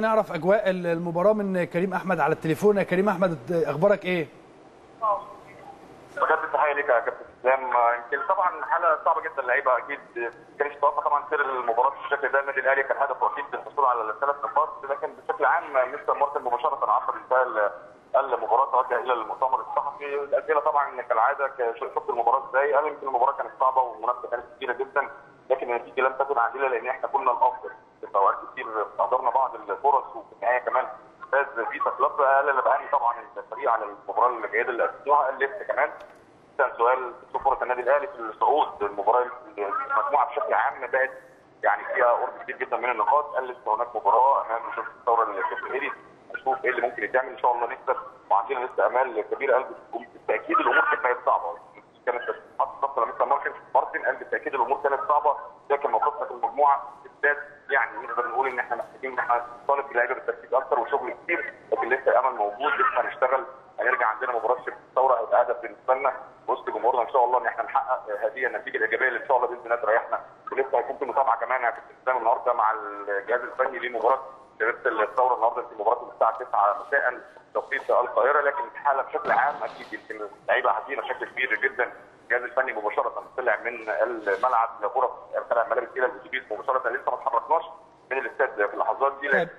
نعرف أجواء المباراة من كريم أحمد على التليفون. يا كريم أحمد أخبارك إيه؟ بجد تحية ليك يا كابتن إسلام. يمكن طبعا حالة صعبة جدا اللعيبه أكيد كانش تتوقع طبعا سير المباراة بالشكل ده. النادي الأهلي كان هدفه أكيد الحصول على الثلاث نقاط. لكن بشكل عام مستر مارتن مباشرة عقب انتهاء المباراة توجه إلى المؤتمر الصحفي. الأسئلة طبعا كالعادة شفت المباراة إزاي؟ قال يمكن المباراة كانت صعبة والمنافسه كانت كبيرة جدا. النتيجه لم تكن عادلة لأن إحنا كنا الأفضل. في اوقات كتير حضرنا بعض الفرص وفي النهاية كمان فاز فيتا كلوب قال أنا بهني طبعا الفريق على المباراة الجيدة اللي قدموها قال لسه كمان. كان سؤال فرص النادي الأهلي في الصعود المباراه المجموعه بشكل عام بقت يعني فيها قرب كبير جدا من النقاط. قال لسه هناك مباراة امام نشوف الثورة الجزائري نشوف إيه اللي ممكن يتعمل إن شاء الله نكسب. وعندنا لسه أمال كبيرة قال بالتاكيد الأمور كانت صعبه كانت مارتن مارتن قال بالتأكيد الأمور كانت صعبة. لكن موقفنا في المجموعة. بالذات يعني نقدر نقول إن إحنا محتاجين إن إحنا نطالب اللعيبه بالتركيز أكتر وشغل كتير لكن لسه امل موجود. لسه هنشتغل هنرجع عندنا مباراة الثورة هيبقى هدف بالنسبة لنا وسط جمهورنا إن شاء الله إن إحنا نحقق هذه النتيجة الإيجابية اللي إن شاء الله بإذن الله تريحنا. ولسه هيكون في متابعة كمان كابتن اسلام النهارده مع الجهاز الفني لمباراة شباب الثوره النهارده في مباراة الساعة 9 مساء توقيت القاهرة لكن الحالة بشكل عام أكيد يمكن اللعيبة حزينه بشكل كبير جدا الجهاز الفني مباشرة. طلع من الملعب لغرف خلع ملابس إلى الأتوبيس مباشرة. لسه ما اتحركناش من الاستاد في اللحظات دي